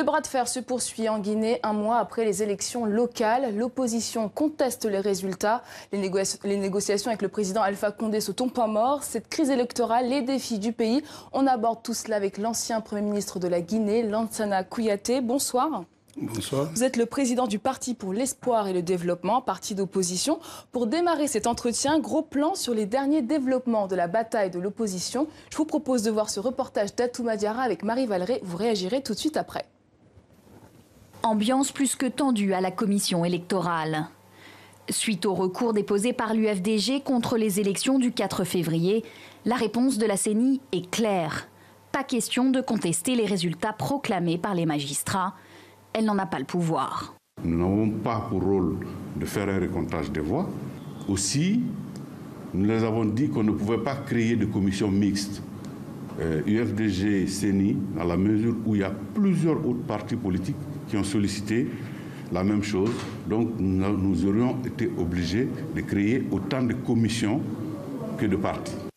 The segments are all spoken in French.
Le bras de fer se poursuit en Guinée un mois après les élections locales. L'opposition conteste les résultats. Les, négociations avec le président Alpha Condé sont au point mort. Cette crise électorale, les défis du pays, on aborde tout cela avec l'ancien Premier ministre de la Guinée, Lansana Kouyaté. Bonsoir. Bonsoir. Vous êtes le président du Parti pour l'espoir et le développement, parti d'opposition. Pour démarrer cet entretien, gros plan sur les derniers développements de la bataille de l'opposition. Je vous propose de voir ce reportage d'Atou Madiara avec Marie Valeret. Vous réagirez tout de suite après. Ambiance plus que tendue à la commission électorale. Suite au recours déposé par l'UFDG contre les élections du 4 février, la réponse de la CENI est claire. Pas question de contester les résultats proclamés par les magistrats. Elle n'en a pas le pouvoir. Nous n'avons pas pour rôle de faire un récomptage des voix. Aussi, nous les avons dit qu'on ne pouvait pas créer de commission mixte UFDG, CENI, dans la mesure où il y a plusieurs autres partis politiques qui ont sollicité la même chose. Donc nous, aurions été obligés de créer autant de commissions que de partis.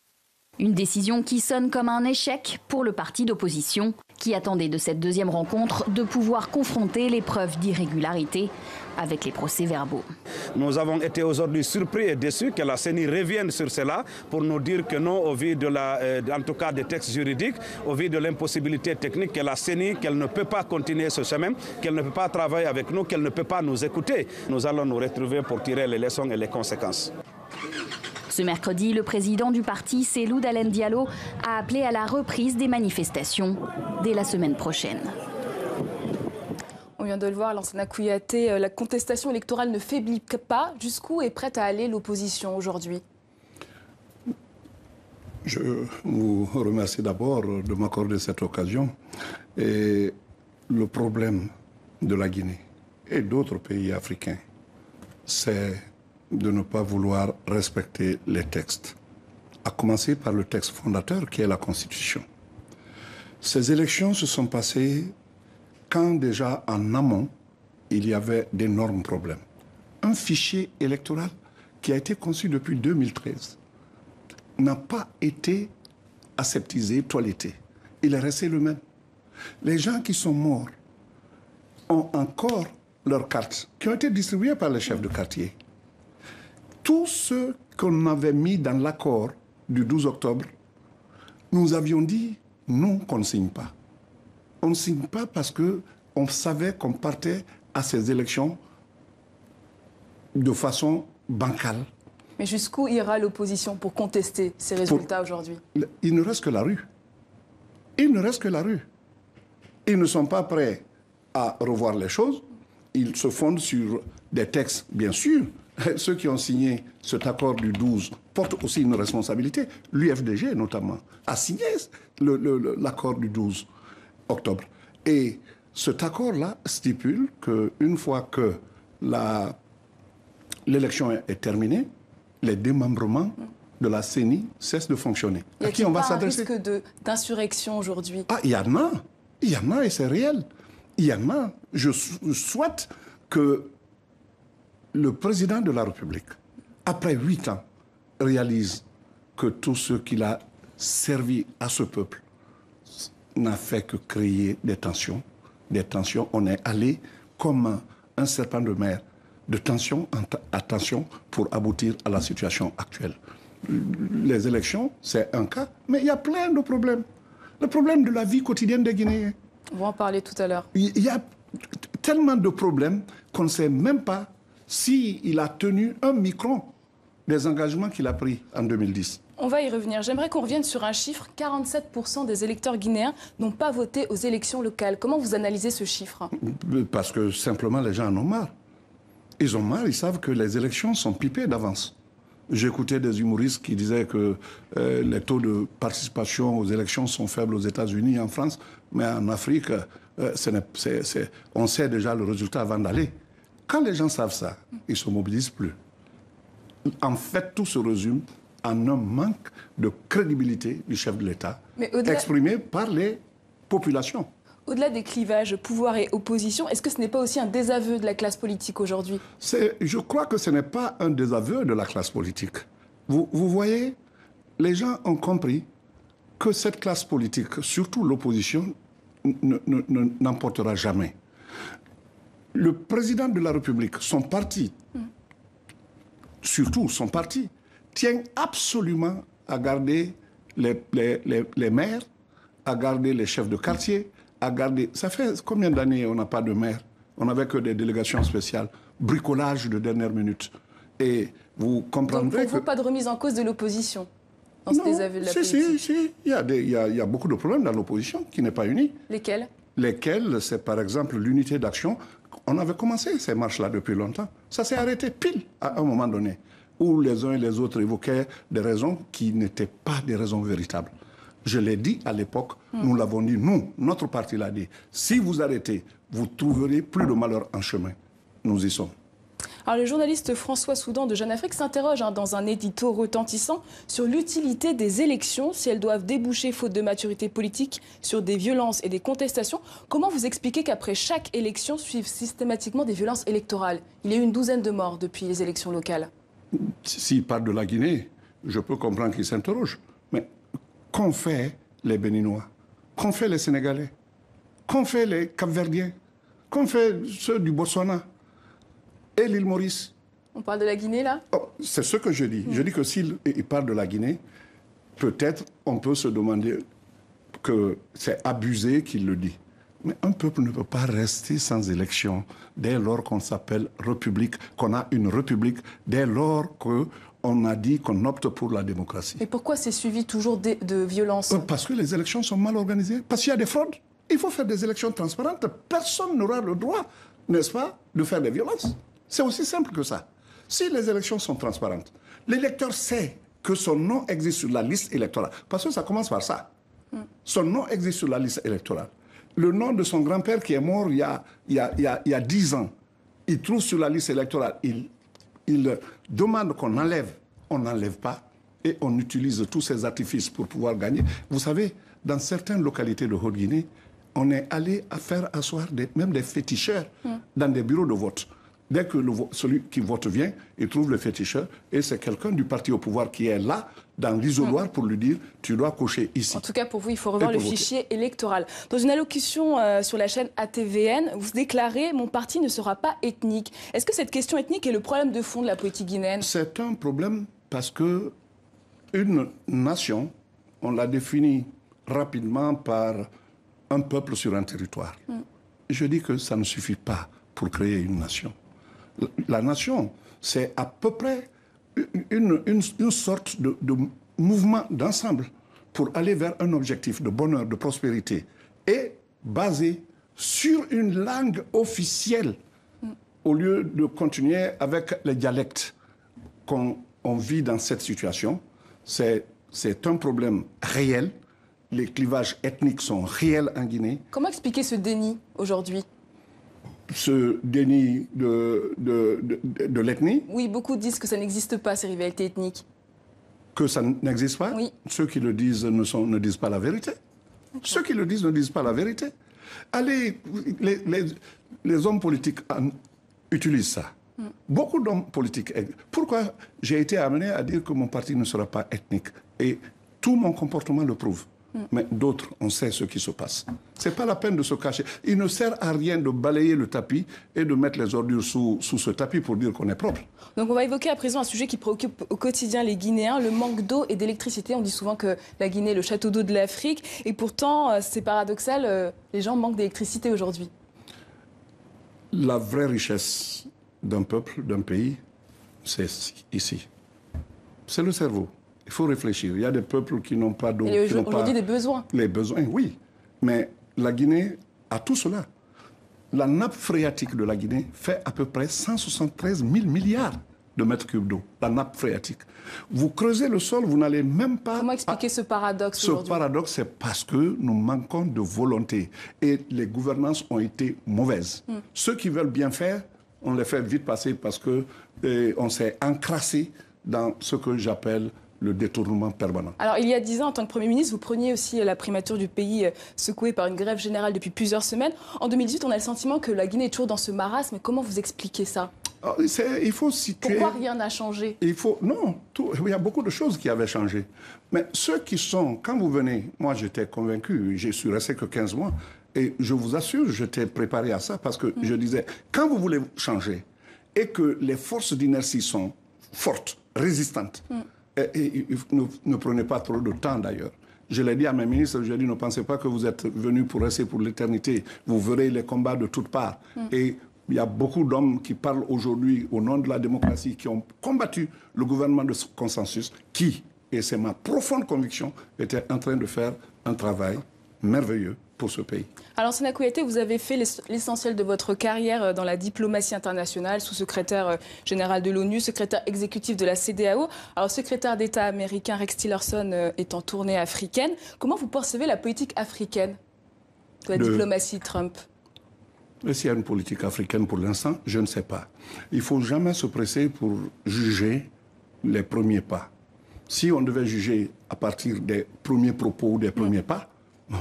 Une décision qui sonne comme un échec pour le parti d'opposition, qui attendait de cette deuxième rencontre de pouvoir confronter les preuves d'irrégularité avec les procès-verbaux. Nous avons été aujourd'hui surpris et déçus que la CENI revienne sur cela pour nous dire que non, au vu de la, euh, des textes juridiques, au vu de l'impossibilité technique que la CENI, qu'elle ne peut pas continuer ce chemin, qu'elle ne peut pas travailler avec nous, qu'elle ne peut pas nous écouter. Nous allons nous retrouver pour tirer les leçons et les conséquences. Ce mercredi, le président du parti, Selou Dalen Diallo, a appelé à la reprise des manifestations dès la semaine prochaine. On vient de le voir, Lansana Kouyaté, euh, la contestation électorale ne faiblit pas. Jusqu'où est prête à aller l'opposition aujourd'hui? Je vous remercie d'abord de m'accorder cette occasion. Et le problème de la Guinée et d'autres pays africains, c'est de ne pas vouloir respecter les textes, à commencer par le texte fondateur qui est la Constitution. Ces élections se sont passées quand déjà en amont, il y avait d'énormes problèmes. Un fichier électoral qui a été conçu depuis 2013 n'a pas été aseptisé, toiletté. Il est resté le même. Les gens qui sont morts ont encore leurs cartes qui ont été distribuées par les chefs de quartier. Tous ceux qu'on avait mis dans l'accord du 12 octobre, nous avions dit non qu'on ne signe pas on ne signe pas parce qu'on savait qu'on partait à ces élections de façon bancale. Mais jusqu'où ira l'opposition pour contester ces résultats aujourd'hui? Il ne reste que la rue. Il ne reste que la rue. Ils ne sont pas prêts à revoir les choses. Ils se fondent sur des textes, bien sûr. Ceux qui ont signé cet accord du 12 portent aussi une responsabilité. L'UFDG, notamment, a signé l'accord du 12 octobre. Et cet accord-là stipule qu'une fois que l'élection est terminée, les démembrements de la CENI cessent de fonctionner. Y a qui on va s'adresser risque d'insurrection aujourd'hui? Ah, il y en a. Il y en a et c'est réel. Il y en a. Je souhaite que le président de la République, après huit ans, réalise que tout ce qu'il a servi à ce peuple n'a fait que créer des tensions. Des tensions, on est allé comme un serpent de mer de tension en tension pour aboutir à la situation actuelle. Les élections, c'est un cas, mais il y a plein de problèmes. Le problème de la vie quotidienne des Guinéens. On va en parler tout à l'heure. Il y a tellement de problèmes qu'on ne sait même pas s'il a tenu un micron des engagements qu'il a pris en 2010. On va y revenir. J'aimerais qu'on revienne sur un chiffre. 47% des électeurs guinéens n'ont pas voté aux élections locales. Comment vous analysez ce chiffre? Parce que simplement les gens en ont marre. Ils ont marre, ils savent que les élections sont pipées d'avance. J'écoutais des humoristes qui disaient que euh, les taux de participation aux élections sont faibles aux États-Unis et en France, mais en Afrique, euh, on sait déjà le résultat avant d'aller. Quand les gens savent ça, ils ne se mobilisent plus. En fait, tout se résume en un manque de crédibilité du chef de l'État, exprimé par les populations. Au-delà des clivages pouvoir et opposition, est-ce que ce n'est pas aussi un désaveu de la classe politique aujourd'hui? Je crois que ce n'est pas un désaveu de la classe politique. Vous, vous voyez, les gens ont compris que cette classe politique, surtout l'opposition, n'emportera jamais. Le président de la République, son parti, surtout son parti, tient absolument à garder les, les, maires, à garder les chefs de quartier, à garder... Ça fait combien d'années on n'a pas de maire? On n'avait que des délégations spéciales. Bricolage de dernière minute. Et vous comprendrez Donc vous, pas de remise en cause de l'opposition dans ce désaveu de la si, si, si. Il y, a il, y a, il y a beaucoup de problèmes dans l'opposition qui n'est pas unie. Lesquels? Lesquels, c'est par exemple l'unité d'action. On avait commencé ces marches-là depuis longtemps. Ça s'est arrêté pile à un moment donné, où les uns et les autres évoquaient des raisons qui n'étaient pas des raisons véritables. Je l'ai dit à l'époque, hmm. nous l'avons dit, nous, notre parti l'a dit. Si vous arrêtez, vous trouverez plus de malheur en chemin. Nous y sommes. Alors, le journaliste François Soudan de Jeune Afrique s'interroge hein, dans un édito retentissant sur l'utilité des élections, si elles doivent déboucher, faute de maturité politique, sur des violences et des contestations. Comment vous expliquez qu'après chaque élection suivent systématiquement des violences électorales? Il y a eu une douzaine de morts depuis les élections locales. S'il parle de la Guinée, je peux comprendre qu'il s'interroge. Mais qu'ont fait les Béninois? Qu'ont fait les Sénégalais? Qu'ont fait les Capverdiens? Qu'ont fait ceux du Botswana? Et l'île Maurice. On parle de la Guinée là? Oh, C'est ce que je dis. Je dis que s'il parle de la Guinée, peut-être on peut se demander que c'est abusé qu'il le dit. Mais un peuple ne peut pas rester sans élection dès lors qu'on s'appelle république, qu'on a une république, dès lors qu'on a dit qu'on opte pour la démocratie. Et pourquoi c'est suivi toujours de, de violence? Euh, Parce que les élections sont mal organisées, parce qu'il y a des fraudes. Il faut faire des élections transparentes. Personne n'aura le droit, n'est-ce pas, de faire des violences. C'est aussi simple que ça. Si les élections sont transparentes, l'électeur sait que son nom existe sur la liste électorale. Parce que ça commence par ça. Son nom existe sur la liste électorale. Le nom de son grand-père qui est mort il y, a, il, y a, il, y a, 10 ans, il trouve sur la liste électorale. Il, il demande qu'on enlève. On n'enlève pas. Et on utilise tous ces artifices pour pouvoir gagner. Vous savez, dans certaines localités de Haute-Guinée, on est allé à faire asseoir des, même des féticheurs dans des bureaux de vote. Dès que celui qui vote vient, il trouve le féticheur et c'est quelqu'un du parti au pouvoir qui est là, dans l'isoloir, pour lui dire tu dois cocher ici. En tout cas, pour vous, il faut revoir le fichier électoral. Dans une allocution euh, sur la chaîne ATVN, vous déclarez Mon parti ne sera pas ethnique. Est-ce que cette question ethnique est le problème de fond de la politique guinéenne? C'est un problème parce que une nation, on l'a définie rapidement par un peuple sur un territoire. Mm. Je dis que ça ne suffit pas pour créer une nation la nation, c'est à peu près une, sorte de, mouvement d'ensemble pour aller vers un objectif de bonheur, de prospérité, et basé sur une langue officielle, au lieu de continuer avec les dialectes qu'on vit dans cette situation. C'est un problème réel. Les clivages ethniques sont réels en Guinée. Comment expliquer ce déni aujourd'hui? Ce déni de, de, de, l'ethnie Oui, beaucoup disent que ça n'existe pas, ces rivalités ethniques. Que ça n'existe pas Oui. Ceux qui le disent ne, sont, ne disent pas la vérité. Ceux qui le disent ne disent pas la vérité. Allez, les, les, les hommes politiques utilisent ça. Hmm. Beaucoup d'hommes politiques. Pourquoi j'ai été amené à dire que mon parti ne sera pas ethnique? Et tout mon comportement le prouve. Mais d'autres, on sait ce qui se passe. Ce n'est pas la peine de se cacher. Il ne sert à rien de balayer le tapis et de mettre les ordures sous, sous ce tapis pour dire qu'on est propre. Donc on va évoquer à présent un sujet qui préoccupe au quotidien les Guinéens, le manque d'eau et d'électricité. On dit souvent que la Guinée est le château d'eau de l'Afrique. Et pourtant, euh, c'est paradoxal, euh, les gens manquent d'électricité aujourd'hui. La vraie richesse d'un peuple, d'un pays, c'est ici. C'est le cerveau. Il faut réfléchir. Il y a des peuples qui n'ont pas d'eau. A aujourd'hui des besoins. Les besoins, oui. Mais la Guinée a tout cela. La nappe phréatique de la Guinée fait à peu près 173 000 milliards de mètres cubes d'eau, la nappe phréatique. Vous creusez le sol, vous n'allez même pas... Comment expliquer ce paradoxe Ce paradoxe, c'est parce que nous manquons de volonté et les gouvernances ont été mauvaises. Hmm. Ceux qui veulent bien faire, on les fait vite passer parce qu'on eh, s'est encrassé dans ce que j'appelle le détournement permanent. Alors, il y a dix ans, en tant que Premier ministre, vous preniez aussi la primature du pays euh, secoué par une grève générale depuis plusieurs semaines. En 2018, on a le sentiment que la Guinée est toujours dans ce marasme. Comment vous expliquez ça? Ah, il faut situer... Pourquoi rien n'a changé? Il faut... Non, il y a beaucoup de choses qui avaient changé. Mais ceux qui sont... Quand vous venez, moi j'étais convaincu, je suis resté que 15 mois, Et je vous assure, j'étais préparé à ça parce que Mm. je disais, quand vous voulez changer et que les forces d'inertie sont fortes, résistantes, Mm. Et, ne, ne prenez pas trop de temps d'ailleurs. Je l'ai dit à mes ministres, je dis, ne pensez pas que vous êtes venus pour rester pour l'éternité. Vous verrez les combats de toutes parts. Et il y a beaucoup d'hommes qui parlent aujourd'hui au nom de la démocratie, qui ont combattu le gouvernement de ce consensus, qui, et c'est ma profonde conviction, étaient en train de faire un travail merveilleux pour ce pays. Alors, Sana Kouyaté, vous avez fait l'ess- l'essentiel de votre carrière euh, dans la diplomatie internationale, sous-secrétaire euh, général de l'ONU, secrétaire exécutif de la CDAO. Alors, secrétaire d'État américain Rex Tillerson euh, est en tournée africaine. Comment vous percevez la politique africaine de la diplomatie Trump? S'il y a une politique africaine pour l'instant, je ne sais pas. Il ne faut jamais se presser pour juger les premiers pas. Si on devait juger à partir des premiers propos ou des premiers pas,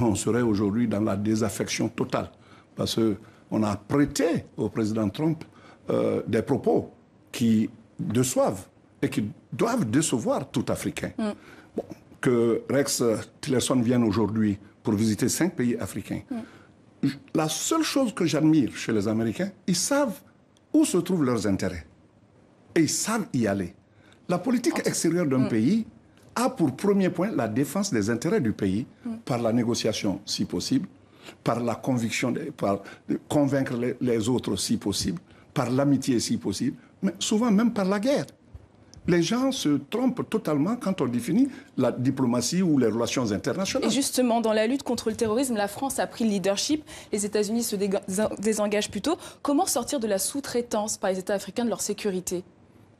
on serait aujourd'hui dans la désaffection totale. Parce qu'on a prêté au président Trump euh, des propos qui déçoivent et qui doivent décevoir tout Africain. Bon, que Rex Tillerson vienne aujourd'hui pour visiter cinq pays africains. La seule chose que j'admire chez les Américains, ils savent où se trouvent leurs intérêts. Et ils savent y aller. La politique extérieure d'un pays a pour premier point la défense des intérêts du pays par la négociation, si possible, par la conviction, de, par de convaincre les, les autres, si possible, par l'amitié, si possible, mais souvent même par la guerre. Les gens se trompent totalement quand on définit la diplomatie ou les relations internationales. Et justement, dans la lutte contre le terrorisme, la France a pris le leadership. Les États-Unis se désengagent plutôt. Comment sortir de la sous-traitance par les États africains de leur sécurité?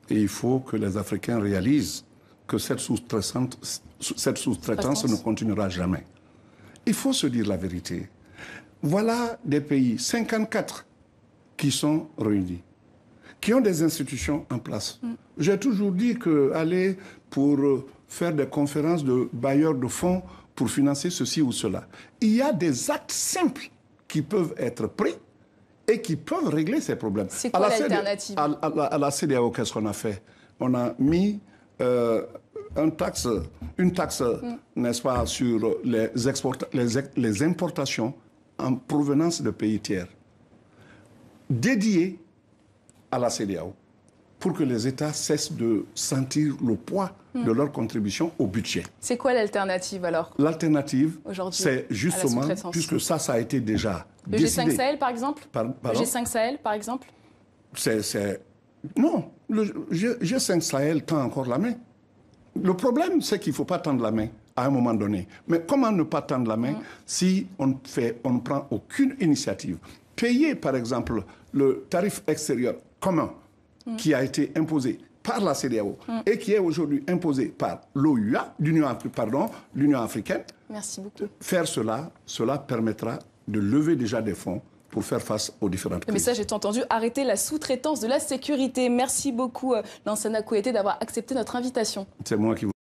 Et il faut que les Africains réalisent que cette sous-traitance cette ne continuera jamais. Il faut se dire la vérité. Voilà des pays, 54, qui sont réunis, qui ont des institutions en place. J'ai toujours dit qu'aller pour euh, faire des conférences de bailleurs de fonds pour financer ceci ou cela, il y a des actes simples qui peuvent être pris et qui peuvent régler ces problèmes. C'est quoi l'alternative? à, à la- à la CDAO, qu'est-ce qu'on a fait On a mis euh, un taxe, une taxe, n'est-ce pas, sur les, les, les importations en provenance de pays tiers, dédiée à la CDAO, pour que les États cessent de sentir le poids de leur contribution au budget. C'est quoi l'alternative alors L'alternative, c'est justement, puisque ça, ça a été déjà Le décidé. G5 Sahel, par exemple? Par- Le pardon? G5 Sahel, par exemple? C'est- Non, le G- G5 Sahel tend encore la main. Le problème, c'est qu'il ne faut pas tendre la main à un moment donné. Mais comment ne pas tendre la main si on ne fait, on ne prend aucune initiative? Payer, par exemple, le tarif extérieur commun qui a été imposé par la CDAO et qui est aujourd'hui imposé par l'OUA, l'Union, pardon, l'Union africaine, Merci beaucoup. faire cela, cela permettra de lever déjà des fonds pour faire face aux différentes Le crises. message est entendu. Arrêter la sous-traitance de la sécurité. Merci beaucoup, euh, Lansana Kouyaté, d'avoir accepté notre invitation. C'est moi qui vous